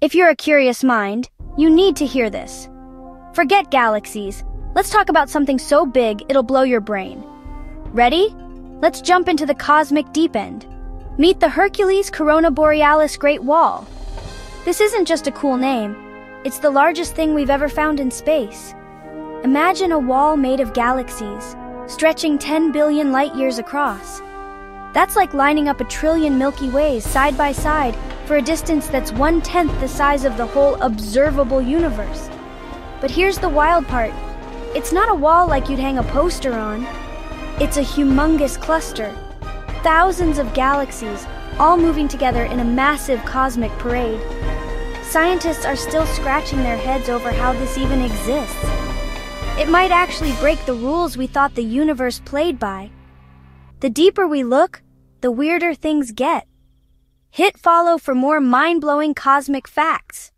If you're a curious mind, you need to hear this. Forget galaxies. Let's talk about something so big it'll blow your brain. Ready? Let's jump into the cosmic deep end. Meet the Hercules Corona Borealis Great Wall. This isn't just a cool name, it's the largest thing we've ever found in space. Imagine a wall made of galaxies, stretching 10 billion light years across. That's like lining up a trillion Milky Ways side by side for a distance that's one tenth the size of the whole observable universe. But here's the wild part it's not a wall like you'd hang a poster on, it's a humongous cluster. Thousands of galaxies, all moving together in a massive cosmic parade. Scientists are still scratching their heads over how this even exists. It might actually break the rules we thought the universe played by. The deeper we look, the weirder things get. Hit follow for more mind blowing cosmic facts.